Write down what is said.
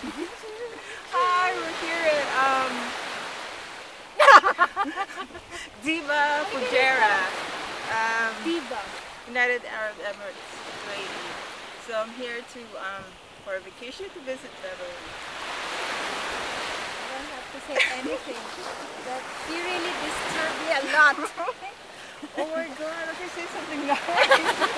Hi, we're here at um, Dibba Fujairah, um, Dibba. United Arab Emirates, UAE. So I'm here to um, for a vacation to visit Beverly. I don't have to say anything. But you really disturb me a lot. Oh my God! Okay, say something nice.